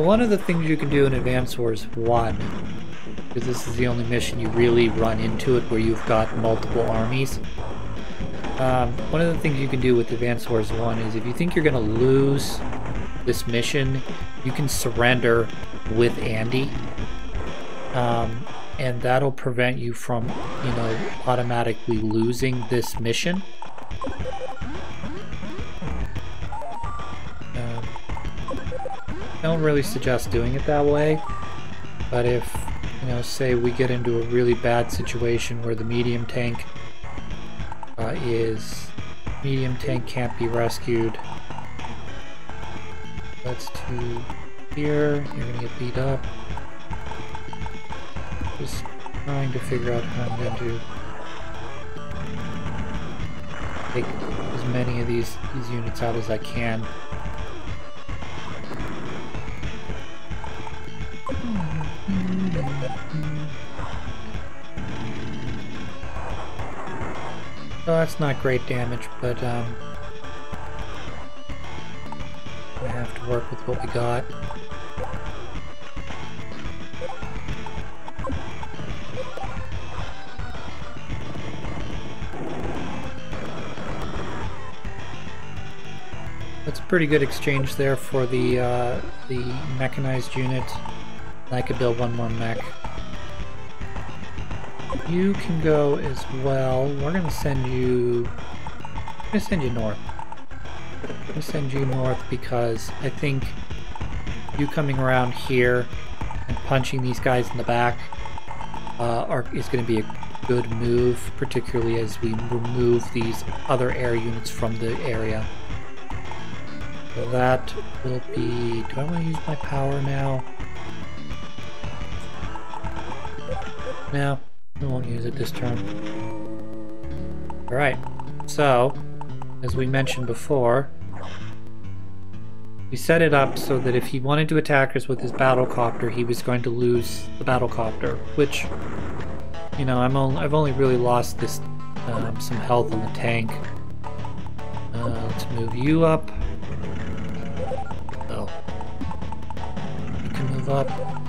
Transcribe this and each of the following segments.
One of the things you can do in Advance Wars 1, because this is the only mission you really run into it where you've got multiple armies. Um, one of the things you can do with Advance Wars 1 is if you think you're going to lose this mission, you can surrender with Andy. Um, and that'll prevent you from, you know, automatically losing this mission. I don't really suggest doing it that way, but if, you know, say we get into a really bad situation where the medium tank uh, is, medium tank can't be rescued, let's to here, you're gonna get beat up. Just trying to figure out how I'm going to take as many of these, these units out as I can. So that's not great damage, but um, I have to work with what we got. That's a pretty good exchange there for the uh, the mechanized unit. I could build one more mech. You can go as well. We're gonna send you. I'm gonna send you north. I'm gonna send you north because I think you coming around here and punching these guys in the back uh, are, is going to be a good move, particularly as we remove these other air units from the area. So that will be... Do I want to use my power now? No, we won't use it this turn. Alright, so, as we mentioned before, we set it up so that if he wanted to attack us with his battlecopter, he was going to lose the battlecopter, which, you know, I'm only, I've only really lost this um, some health in the tank. Uh, let's move you up. Oh. You can move then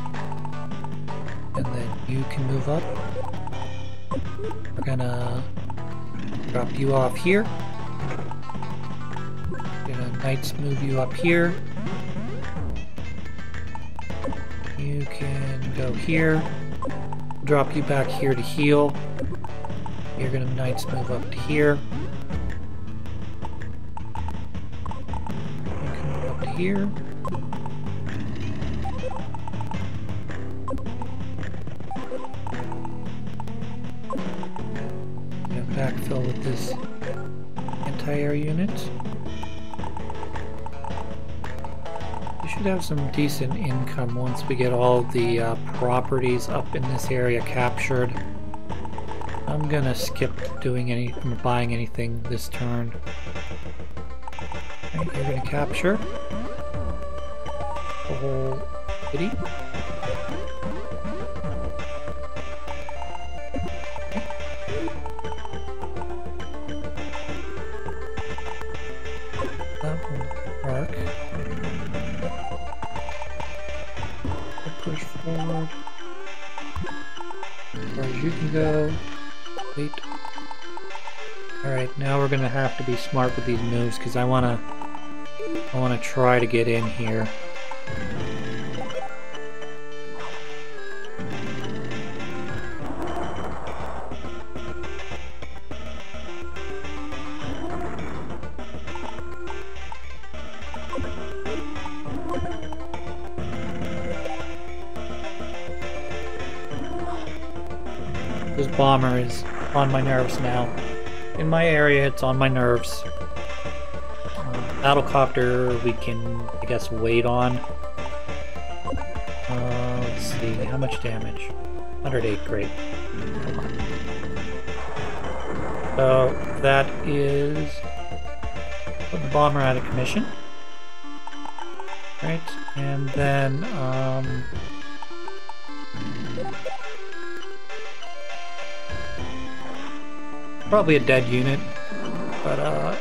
you can move up. We're gonna drop you off here. Gonna Knights move you up here. You can go here. Drop you back here to heal. You're gonna Knights move up to here. You can move up to here. Backfill with this anti-air unit. We should have some decent income once we get all the uh, properties up in this area captured. I'm gonna skip doing any, buying anything this turn. Right, you're gonna capture the whole city. Have to be smart with these moves because I wanna I wanna try to get in here. This bomber is on my nerves now. In my area, it's on my nerves. Um, battlecopter, we can, I guess, wait on. Uh, let's see, how much damage? 108, great. So, that is... Put the bomber out of commission. Right, and then, um... Probably a dead unit, but uh,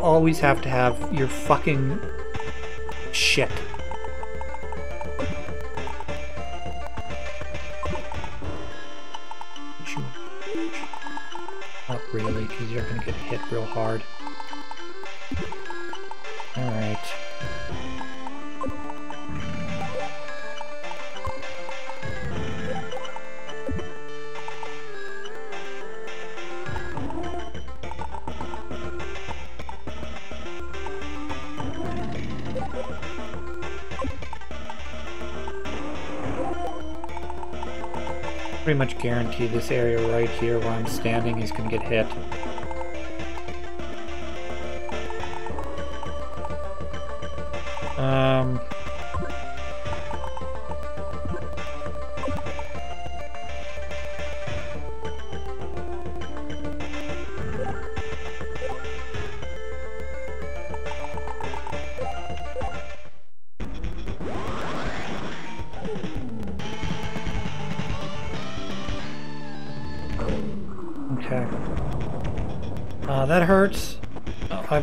always have to have your fucking shit? Not oh, really, because you're gonna get hit real hard. Pretty much guarantee this area right here where I'm standing is gonna get hit.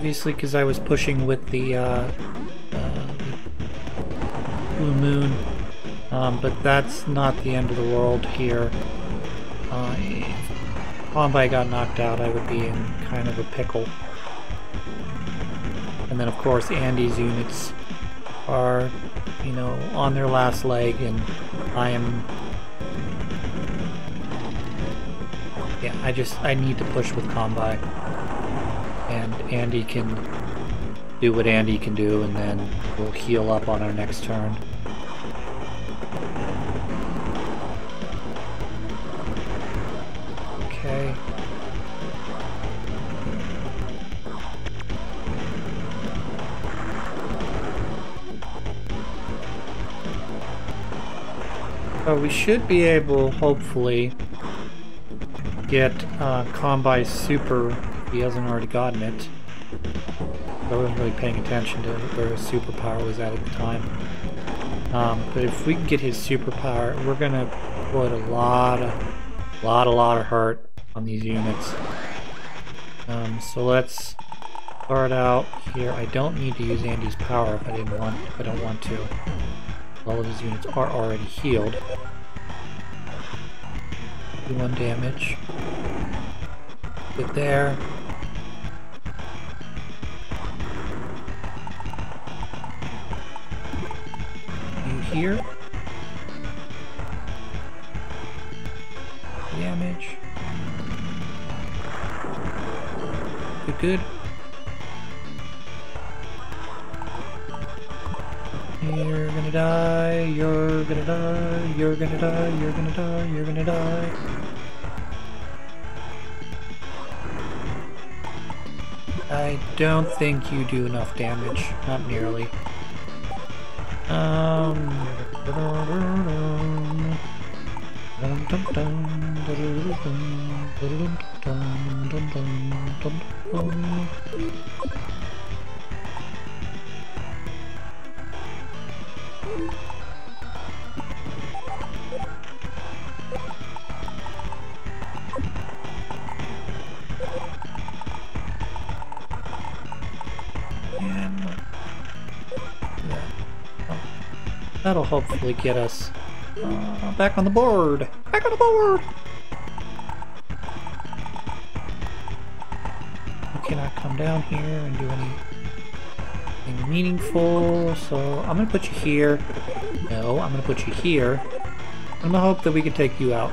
Obviously, because I was pushing with the, uh, uh, Blue Moon. Um, but that's not the end of the world here. Uh, if Kanbei got knocked out, I would be in kind of a pickle. And then, of course, Andy's units are, you know, on their last leg, and I am Yeah, I just I need to push with Kanbei. And Andy can do what Andy can do and then we'll heal up on our next turn. Okay. So we should be able, hopefully, get uh, Kanbei's super if he hasn't already gotten it. I wasn't really paying attention to where his superpower was at at the time. Um, but if we can get his superpower, we're gonna put a lot of, lot, a lot of hurt on these units. Um, so let's start out here. I don't need to use Andy's power if I didn't want. If I don't want to. All of his units are already healed. One damage. Get there. Here. Damage. Good, good. You're gonna die, you're gonna die, you're gonna die, you're gonna die, you're gonna die. I don't think you do enough damage, not nearly. Um. That'll hopefully get us uh, back on the board. Back on the board. We cannot come down here and do anything meaningful, so I'm gonna put you here. No, I'm gonna put you here. I'm gonna hope that we can take you out.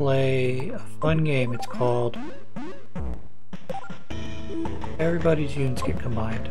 Play a fun game. It's called Everybody's Units Get Combined.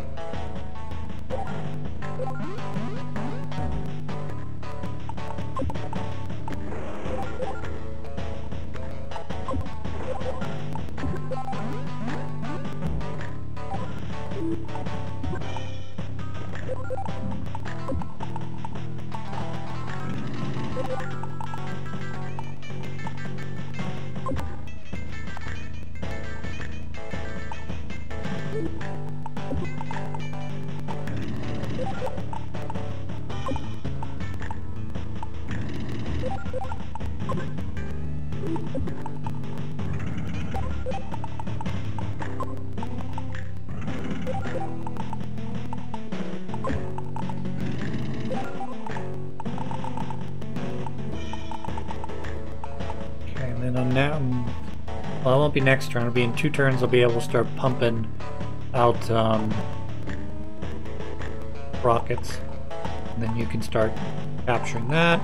Be next turn. It'll be in two turns. I'll be able to start pumping out um, rockets, and then you can start capturing that.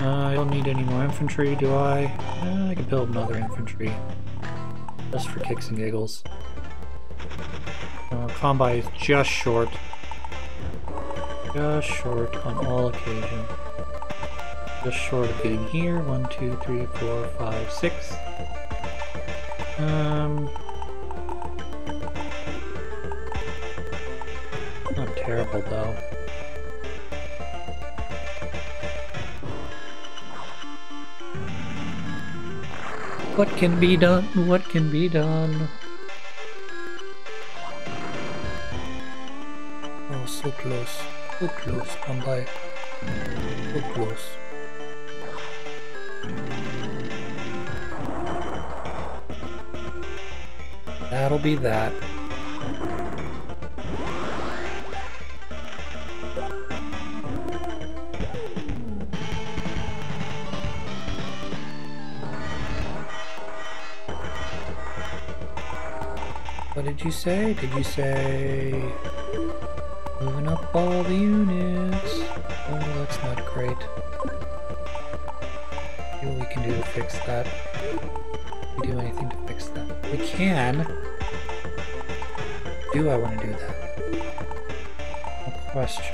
Uh, I don't need any more infantry, do I? Uh, I can build another infantry, just for kicks and giggles. Uh, is just short, just short on all occasions. Just short of getting here. One, two, three, four, five, six. Um, not terrible though. What can be done? What can be done? Oh, so close. So close. Come by. So close. That'll be that. What did you say? Did you say moving up all the units? Oh, that's not great. See what we can do to fix that. We do anything to fix that? We can. Do I want to do that? No question.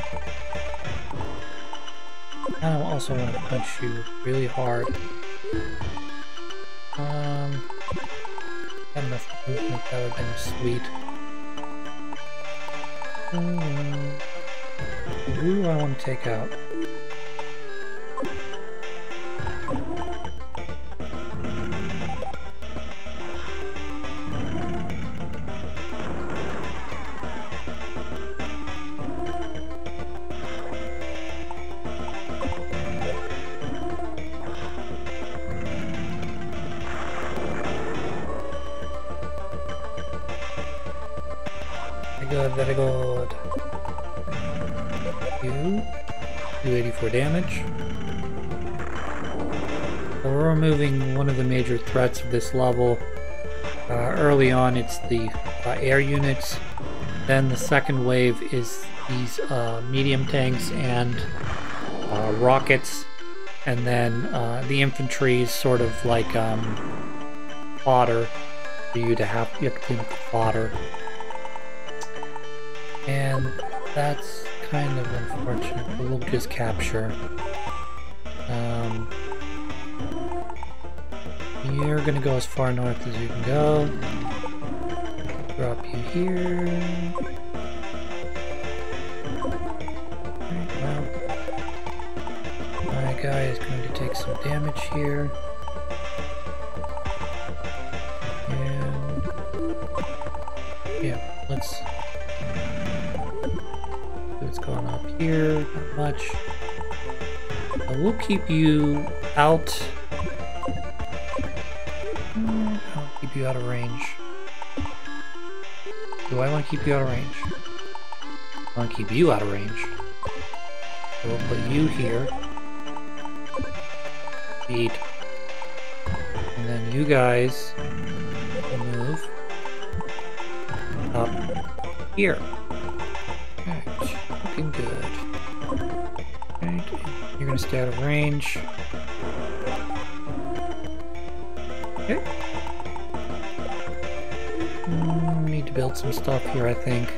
I don't also want to punch you really hard. Um, had enough movement, that would have been sweet. Hmm. Who do I want to take out? This level. Uh, early on, it's the uh, air units. Then the second wave is these uh, medium tanks and uh, rockets. And then uh, the infantry is sort of like um, fodder for you to have. You have to fodder. And that's kind of unfortunate, we'll just capture. Um, you're gonna go as far north as you can go. Drop you here. Well, my guy is going to take some damage here. And yeah, let's what's going up here, not much. We'll keep you out. You out of range. Do I want to keep you out of range? I want to keep you out of range. So we'll put you here. Eat. And then you guys move up here. Alright, looking good. Alright, you're gonna stay out of range. Some stuff here, I think.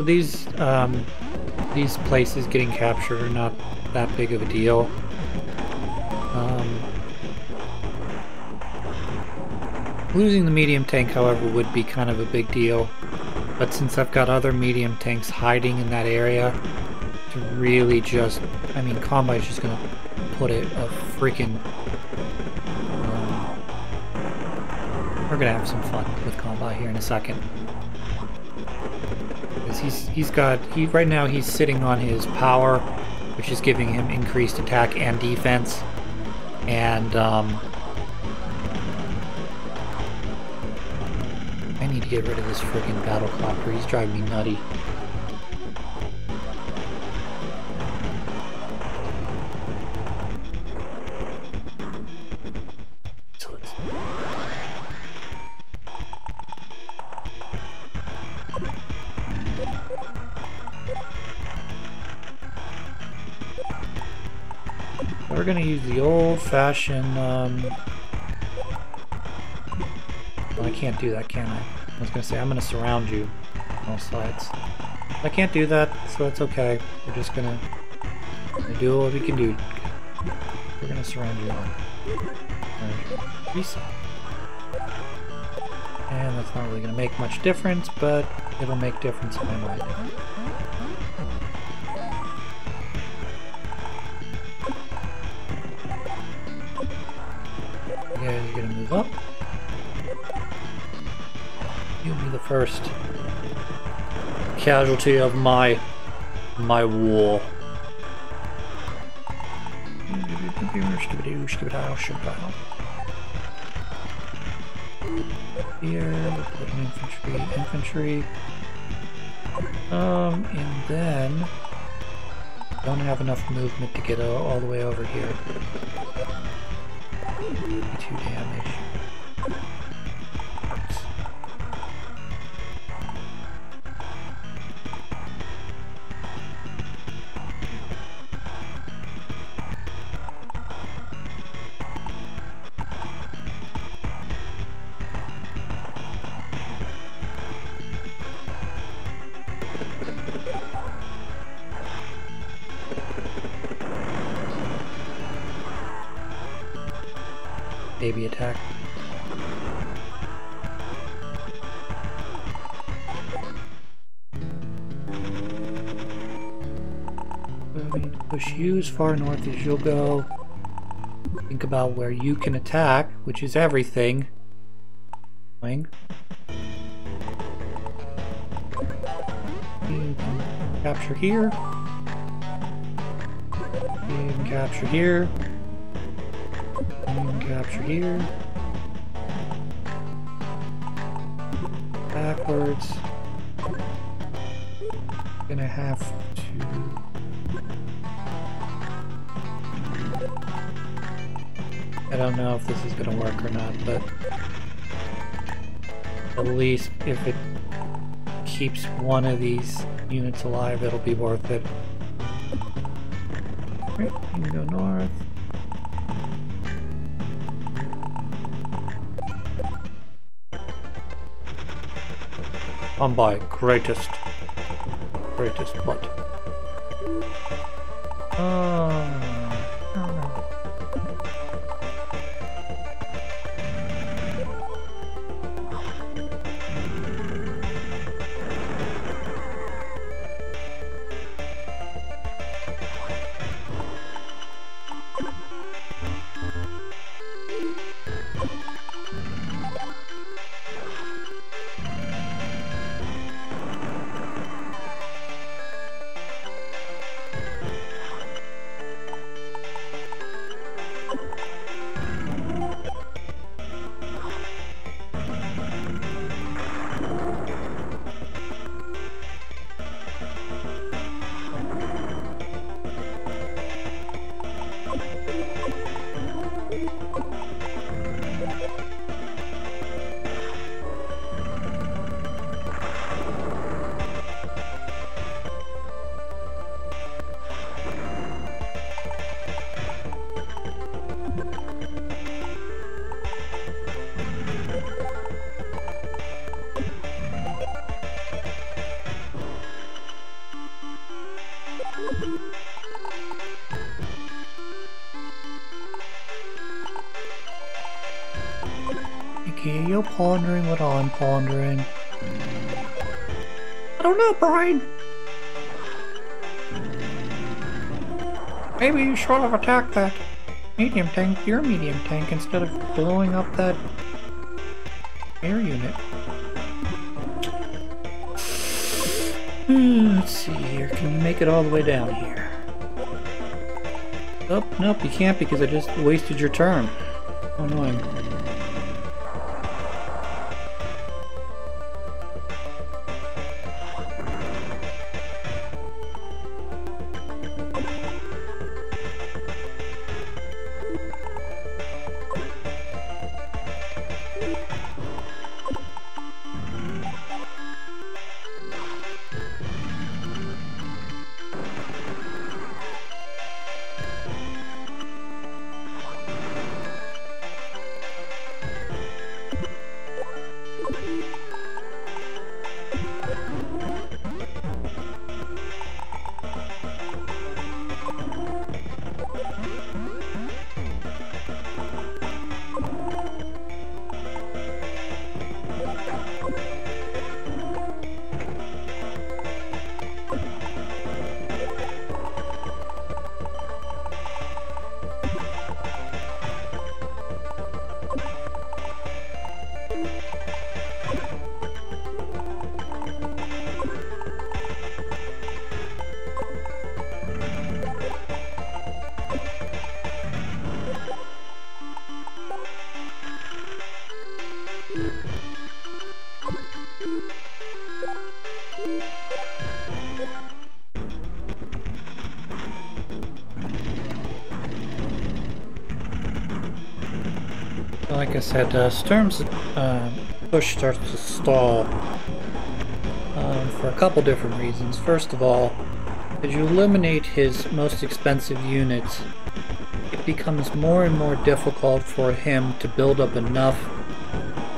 These um, these places getting captured are not that big of a deal. Um, losing the medium tank, however, would be kind of a big deal. But since I've got other medium tanks hiding in that area, really just, I mean, Kanbei is just going to put it a freaking... Um, we're going to have some fun with Kanbei here in a second. Because he's, he's got, he right now he's sitting on his power, which is giving him increased attack and defense. And, um, I need to get rid of this freaking battle battlecopter. He's driving me nutty. Um... Well, I can't do that, can I? I was gonna say, I'm gonna surround you on all sides. I can't do that, so that's okay. We're just gonna, gonna do what we can do. We're gonna surround you on. Right. Reset. And that's not really gonna make much difference, but it'll make difference in my mind. Up. You'll be the first casualty of my my war. Here, infantry, infantry. Um, and then don't have enough movement to get all the way over here. 2 damage. Far north as you'll go. Think about where you can attack, which is everything. Wing. Capture here. Capture here. Capture here. Backwards. Gonna have to... I don't know if this is gonna work or not, but at least if it keeps one of these units alive, it'll be worth it. Right, you can go north. I'm by greatest. Greatest what? Oh. Okay, pondering what I'm pondering. I don't know, Brian. Maybe you should have attacked that medium tank, your medium tank, instead of blowing up that air unit. Hmm, let's see here. Can you make it all the way down here? Oh, nope, you can't because I just wasted your turn. How annoying. Said, uh, Sturm's uh, push starts to stall um, for a couple different reasons. First of all, as you eliminate his most expensive units, it becomes more and more difficult for him to build up enough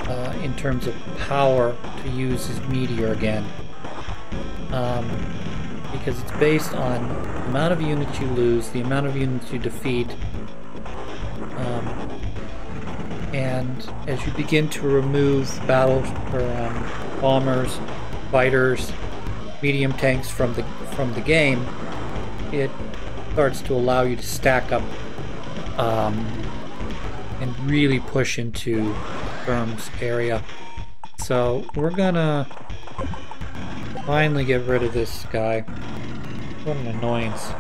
uh, in terms of power to use his meteor again. Um, because it's based on the amount of units you lose, the amount of units you defeat, as you begin to remove battle or um, bombers, fighters, medium tanks from the from the game, it starts to allow you to stack up um, and really push into Sturm's area. So we're gonna finally get rid of this guy. What an annoyance.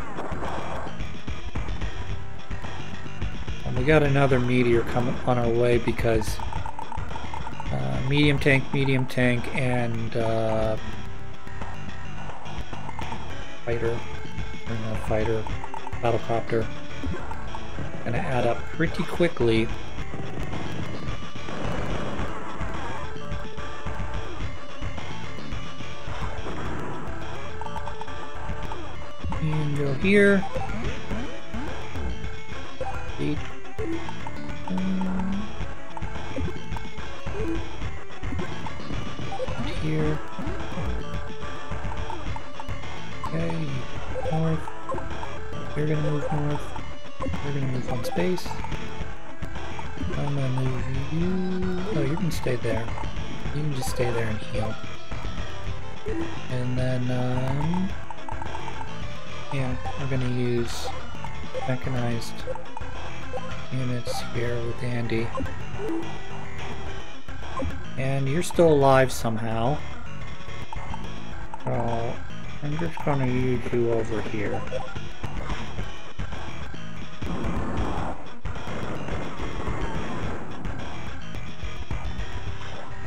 Got another meteor coming on our way because uh, medium tank, medium tank, and uh, fighter, or fighter, battlecopter, gonna add up pretty quickly. And go here. Eight. You're gonna move north. You're gonna move on space. I'm gonna move you. Oh, you can stay there. You can just stay there and heal. And then, um, yeah, we're gonna use mechanized units here with Andy. And you're still alive somehow. So, I'm just gonna use you over here.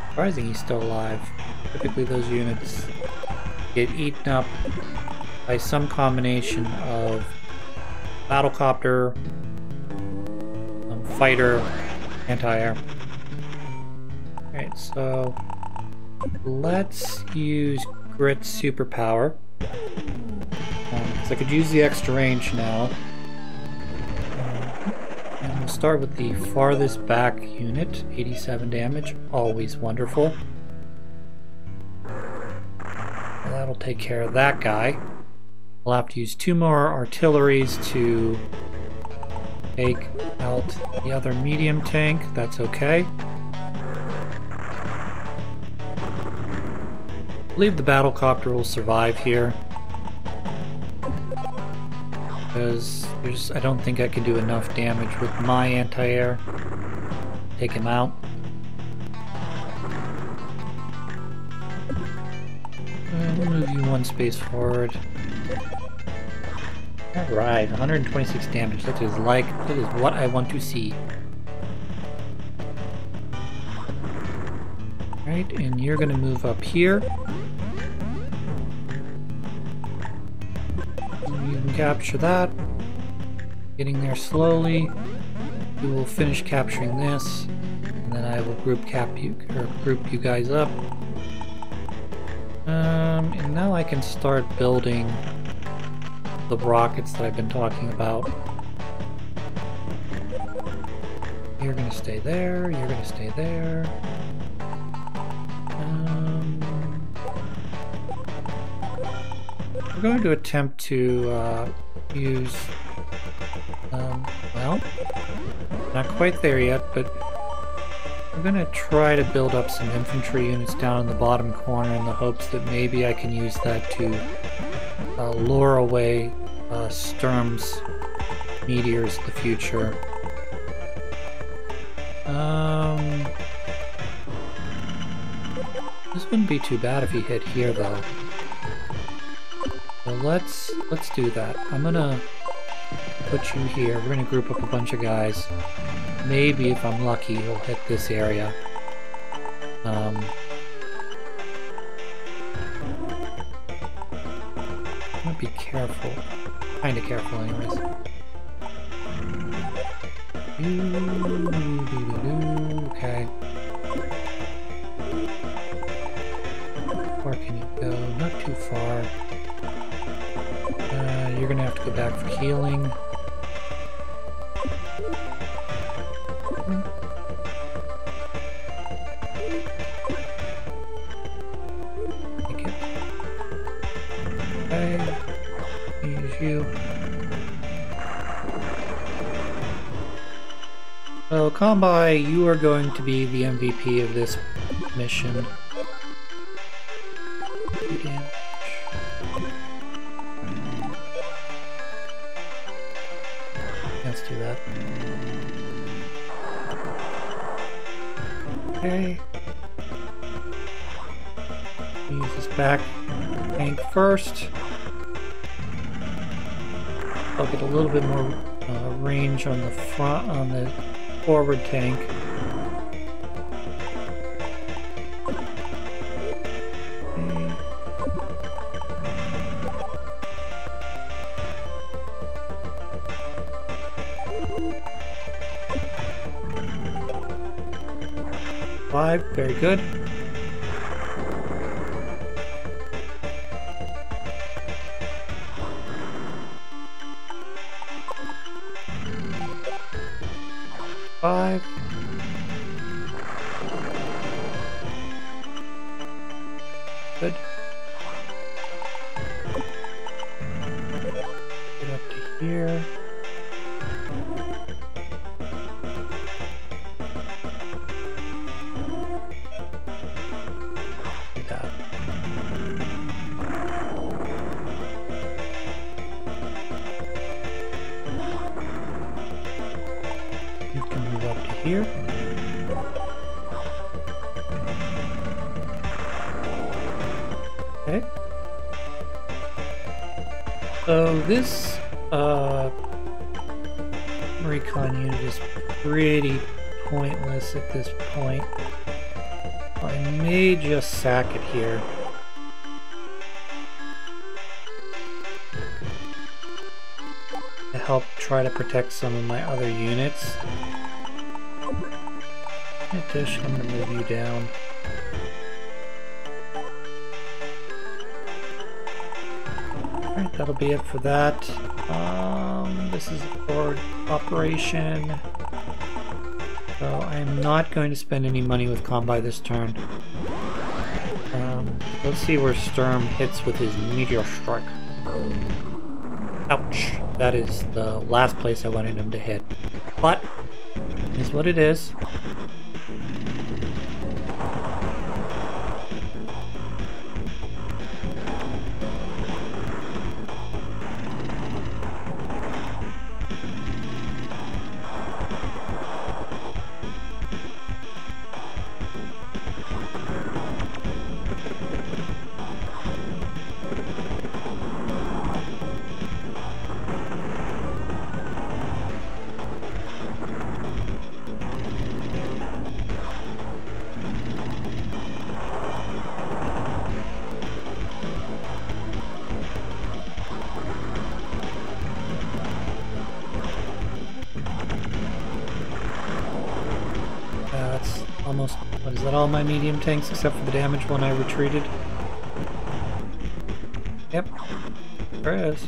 Surprising he's still alive. Typically those units get eaten up by some combination of battlecopter, um, fighter, anti-air. Alright, so let's use Grit's superpower. Um, I could use the extra range now. We'll start with the farthest back unit, 87 damage, always wonderful. And that'll take care of that guy. I'll have to use two more artilleries to take out the other medium tank. That's okay. I believe the battlecopter will survive here. Because there's, I don't think I can do enough damage with my anti-air. Take him out. We'll move you one space forward. Alright, 126 damage. That is like, that is what I want to see. Right, and you're gonna move up here. You can capture that. Getting there slowly. We will finish capturing this, and then I will group cap you or group you guys up. Um, and now I can start building the rockets that I've been talking about. You're gonna stay there, you're gonna stay there. Um, we're going to attempt to uh, use, not quite there yet, but I'm gonna try to build up some infantry units down in the bottom corner in the hopes that maybe I can use that to uh, lure away uh, Sturm's meteors in the future. Um, this wouldn't be too bad if he hit here, though. So let's let's do that. I'm gonna put you here. We're gonna group up a bunch of guys. Maybe if I'm lucky, he'll hit this area. Um, be careful. Kinda careful anyways. Okay. Where can you go? Not too far. Uh, you're gonna have to go back for healing. Kanbei, you are going to be the MVP of this mission. Let's do that. Okay. Use this back tank first. I'll get a little bit more uh, range on the front, forward tank. Five, very good. Here. Okay. So this uh, recon unit is pretty pointless at this point. I may just sack it here. To help try to protect some of my other units. Tish, I'm gonna move you down. Alright, that'll be it for that. Um, this is forward operation. So I'm not going to spend any money with Kanbei this turn. Um, let's see where Sturm hits with his Meteor Strike. Ouch. That is the last place I wanted him to hit. But, is what it is. All my medium tanks except for the damage when I retreated? Yep. There it is.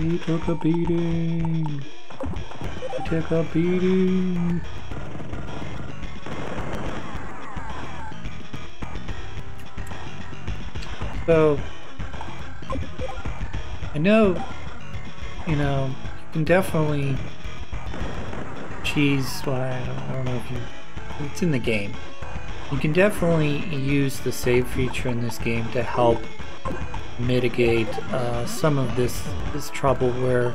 he took a beating beating. So, I know, you know, you can definitely cheese, well, I don't, I don't know if you, it's in the game. You can definitely use the save feature in this game to help mitigate uh, some of this, this trouble where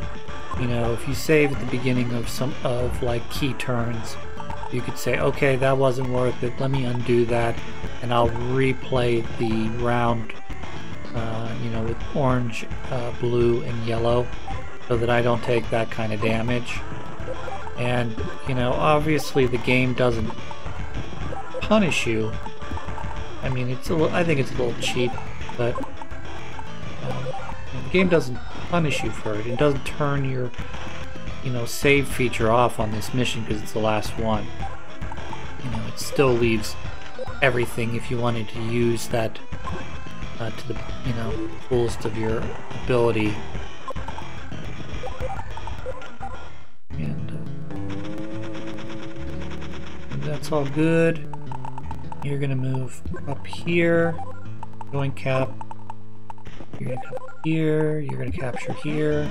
you know, if you save at the beginning of some of like key turns, you could say, okay, that wasn't worth it. Let me undo that, and I'll replay the round, uh, you know, with orange, uh, blue, and yellow, so that I don't take that kind of damage. And you know, obviously the game doesn't punish you. I mean, it's a little, I think it's a little cheap, but um, the game doesn't punish you for it. It doesn't turn your, you know, save feature off on this mission because it's the last one. You know, it still leaves everything if you wanted to use that uh, to the, you know, fullest of your ability. And uh, that's all good. You're gonna move up here, going cap. You're gonna here, you're going to capture here.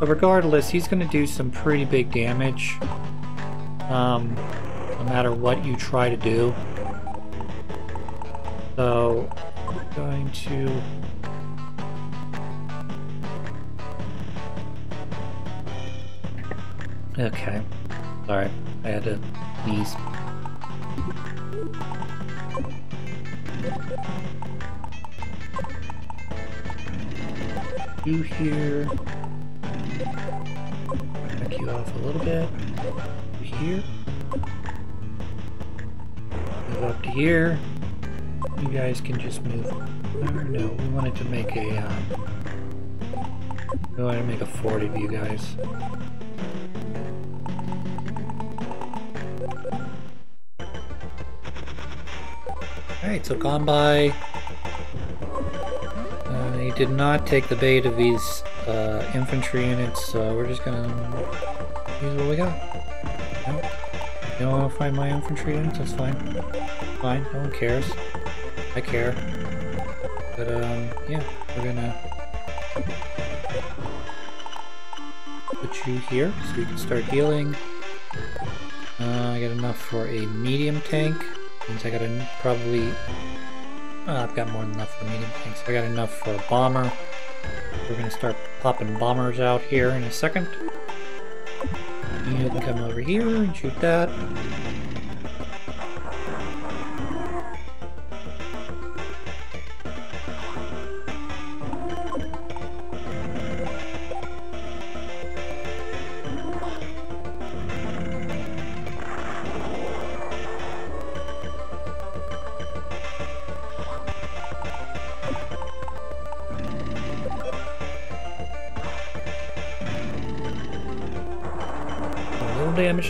But regardless, he's going to do some pretty big damage. Um, no matter what you try to do. So, I'm going to... Okay. Sorry, I had to sneeze. You here. Back you off a little bit. Here. Move up to here. You guys can just move. no, we wanted to make a. Um, we wanted to make a fort of you guys. Alright, so gone by did not take the bait of these uh, infantry units, so we're just gonna use what we got. You don't want to find my infantry units? That's fine. Fine, no one cares. I care. But, um, yeah, we're gonna put you here so we can start healing. Uh, I got enough for a medium tank. Means I gotta probably uh, I've got more than enough for medium tanks. I got enough for a bomber. We're gonna start popping bombers out here in a second. You can come over here and shoot that.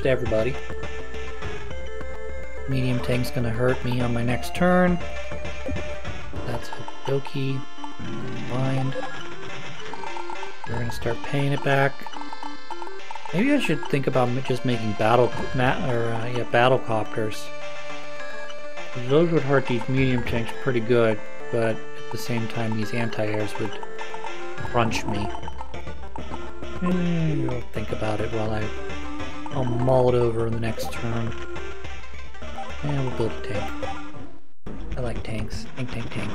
Everybody. medium tank's gonna hurt me on my next turn. That's okie Mind. We're gonna start paying it back. Maybe I should think about just making battle mat or uh, yeah battle copters. Those would hurt these medium tanks pretty good, but at the same time these anti-airs would crunch me. Mm, I'll think about it while I I'll mull it over in the next turn. And we'll build a tank. I like tanks. Tank, tank, tank.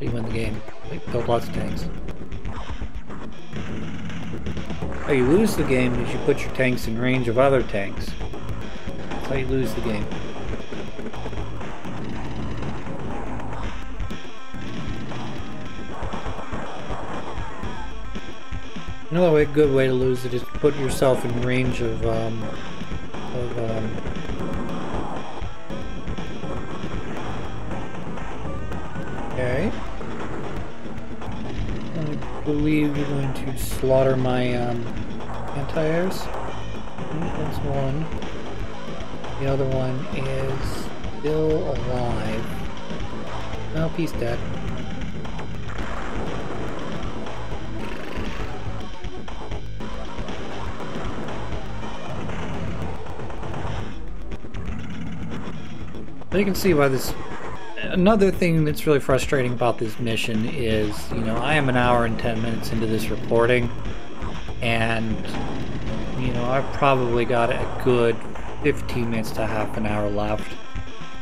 You win the game. We build lots of tanks. How you lose the game is you put your tanks in range of other tanks. That's how you lose the game. Another way, good way to lose it is put yourself in range of, um, of, um, okay. I believe you're going to slaughter my, um, anti-airs. That's one. The other one is still alive. Nope, he's dead. You can see why this... Another thing that's really frustrating about this mission is, you know, I am an hour and 10 minutes into this recording, and, you know, I've probably got a good 15 minutes to half an hour left to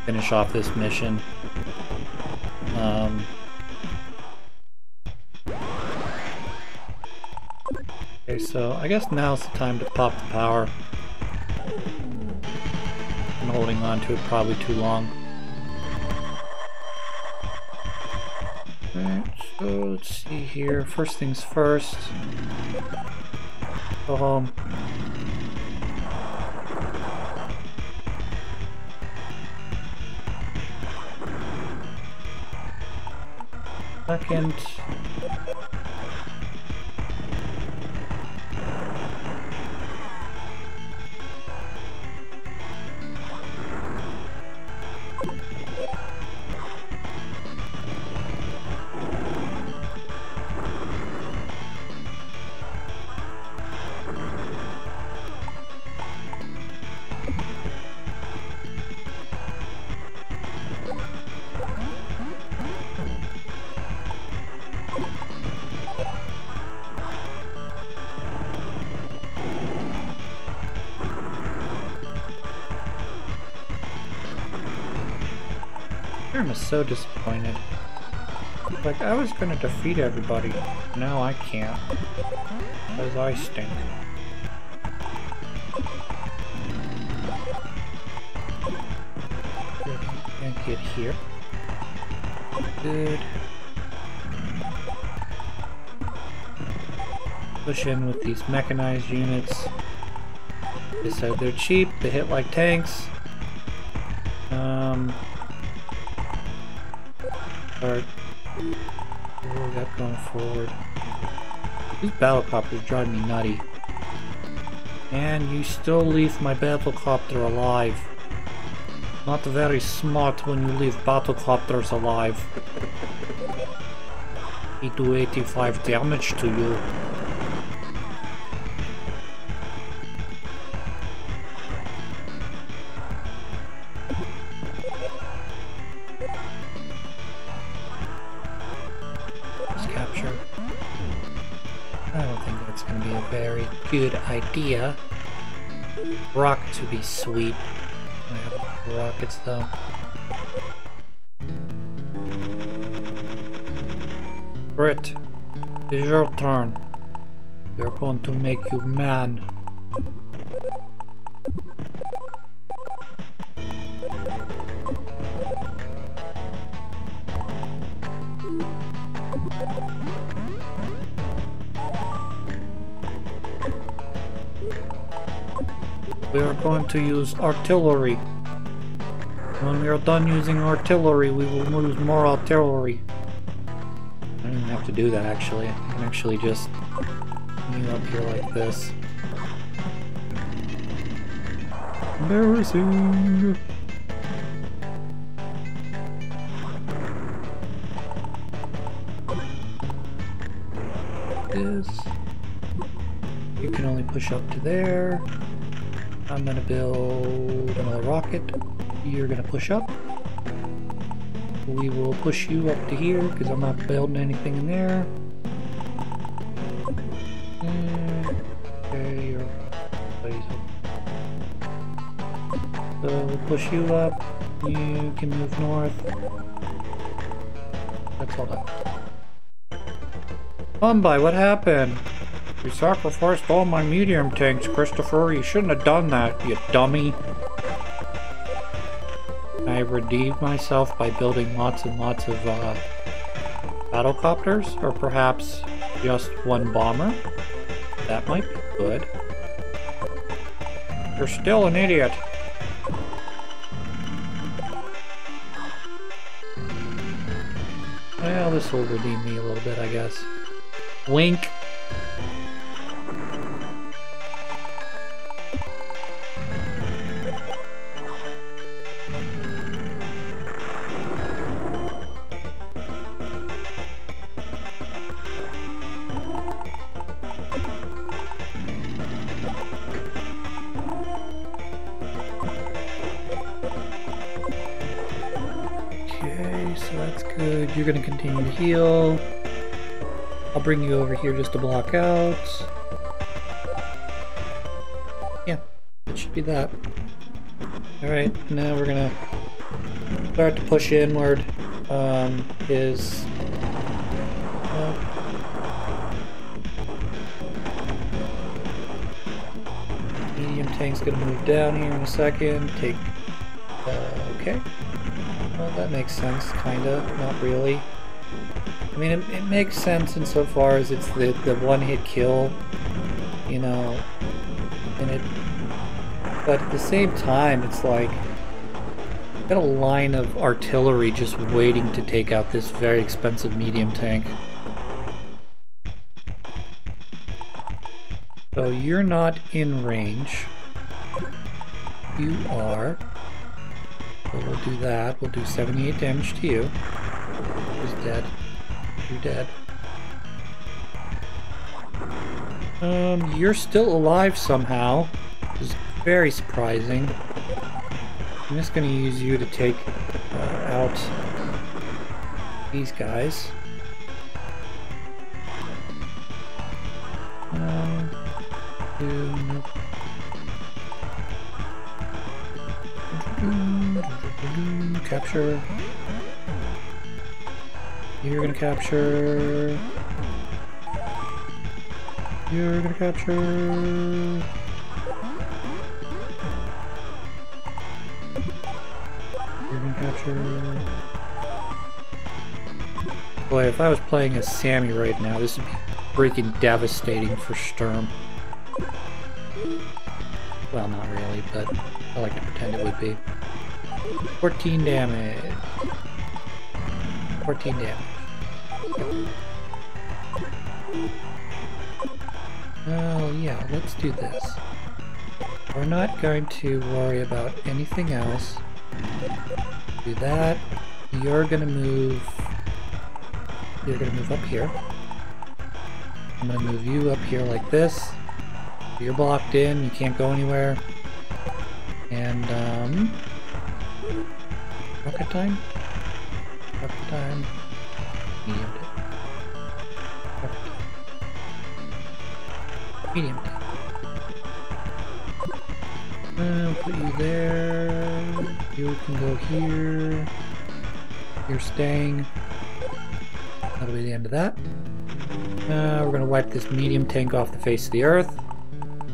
finish off this mission. Um, okay, so I guess now's the time to pop the power holding on to it probably too long. So let's see here. First things first. Go home. Second, so disappointed. Like, I was gonna defeat everybody. Now I can't. Because I stink. Can't get here. Good. Push in with these mechanized units. They said they're cheap, they hit like tanks. Um, we got going forward? These battlecopters drive me nutty. And you still leave my battlecopter alive. Not very smart when you leave battlecopters alive. He do 85 damage to you. Idea. Rockets would be sweet. I have rockets though. Grit, it's your turn. We're going to make you man. to use artillery. When we are done using artillery, we will use more artillery. I don't even have to do that, actually. I can actually just move up here like this. Embarrassing! This. You can only push up to there. I'm gonna build another rocket. You're gonna push up. We will push you up to here because I'm not building anything in there. Okay, you're So we'll push you up. You can move north. That's all done. Kanbei, what happened? You sacrificed all my medium tanks, Christopher. You shouldn't have done that, you dummy. I redeemed myself by building lots and lots of uh, battlecopters, or perhaps just one bomber. That might be good. You're still an idiot. Well, this will redeem me a little bit, I guess. Wink. You're going to continue to heal. I'll bring you over here just to block out. Yeah, it should be that. Alright, now we're going to start to push inward. Um, is... Uh, medium tank's going to move down here in a second. Take... Uh, okay. That makes sense, kinda. Not really. I mean, it, it makes sense insofar as it's the, the one-hit kill, you know, and it... But at the same time, it's like... Got a line of artillery just waiting to take out this very expensive medium tank. So you're not in range. You are. Do that. We'll do 78 damage to you. Who's dead? You're dead. Um, you're still alive somehow, is very surprising. I'm just gonna use you to take uh, out these guys. Um, two, Capture. You're gonna capture. You're gonna capture. You're gonna capture. Boy, if I was playing as Sami right now, this would be freaking devastating for Sturm. Well, not really, but I like to pretend it would be. 14 damage. 14 damage. Oh, yeah, let's do this. We're not going to worry about anything else. Do that. You're gonna move... You're gonna move up here. I'm gonna move you up here like this. You're blocked in, you can't go anywhere. And, um... Rocket time? Rocket time. Medium time. Rocket time. Medium time. I'll put you there. You can go here. You're staying. That'll be the end of that. Uh, we're gonna wipe this medium tank off the face of the earth.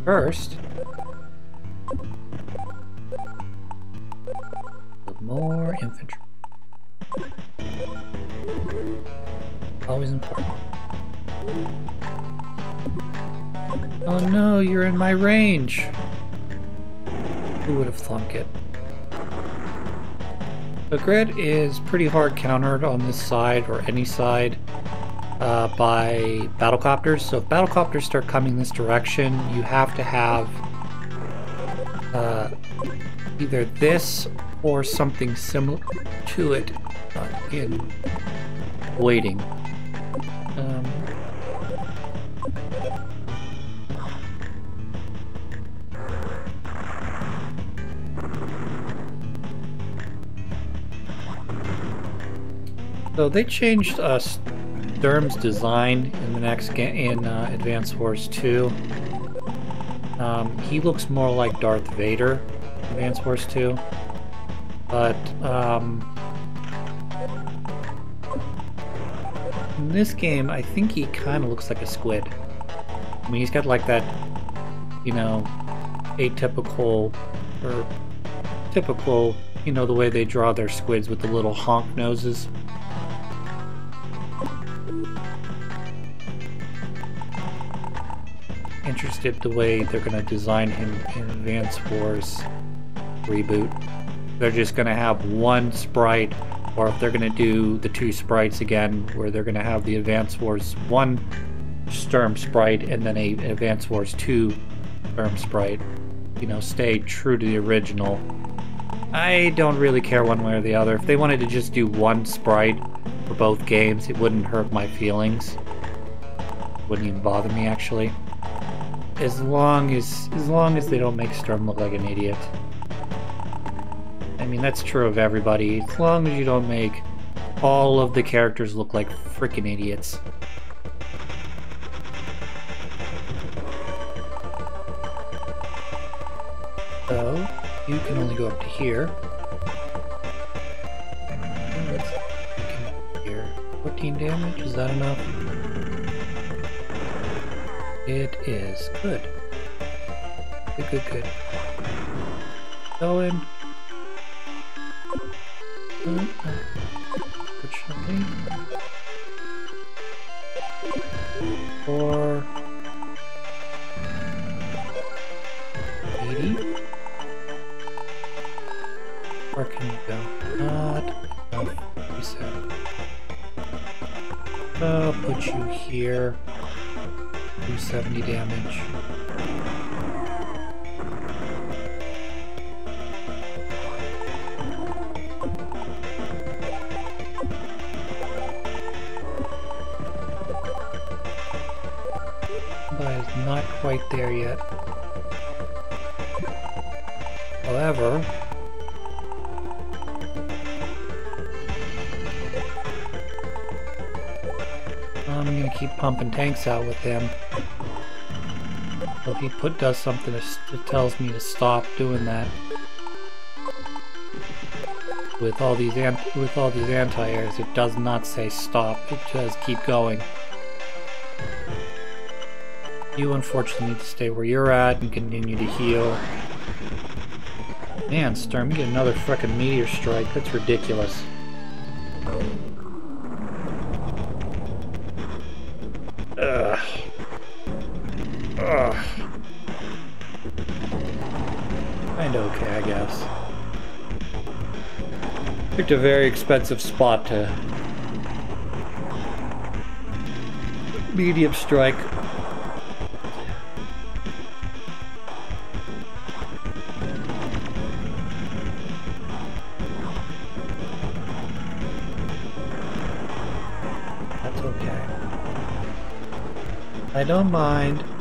First, more infantry. Always important. Oh no, you're in my range! Who would have thunk it? The grid is pretty hard countered on this side, or any side, uh, by battlecopters. So if battlecopters start coming this direction, you have to have uh, either this or something similar to it uh, in waiting. Um, so they changed uh, Sturm's design in the next game in uh, Advance Wars 2. Um, he looks more like Darth Vader, Advance Wars 2. But um, in this game, I think he kind of looks like a squid. I mean, he's got like that, you know, atypical or typical, you know, the way they draw their squids with the little honk noses. Interested the way they're going to design him in Advance Wars reboot. They're just going to have one sprite, or if they're going to do the two sprites again, where they're going to have the Advance Wars 1 Sturm sprite and then a Advance Wars 2 Sturm sprite. You know, stay true to the original. I don't really care one way or the other. If they wanted to just do one sprite for both games, it wouldn't hurt my feelings. It wouldn't even bother me actually. As long as as long as they don't make Sturm look like an idiot. I mean that's true of everybody. As long as you don't make all of the characters look like freaking idiots. So, you can only go up to here. Here. 14 damage, is that enough? It is. Good. Good, good, good. Going. Unfortunately. Four. 80. Where can you go? Not. I'll uh, put you here. Do 70 damage. Not quite there yet. However, I'm gonna keep pumping tanks out with him. If he put does something that tells me to stop doing that. With all these with all these anti-airs, it does not say stop. It does keep going. You unfortunately need to stay where you're at and continue to heal. Man, Sturm, you get another frickin' meteor strike. That's ridiculous. Ugh. Ugh. Kinda okay, I guess. Picked a very expensive spot to medium strike. I don't mind.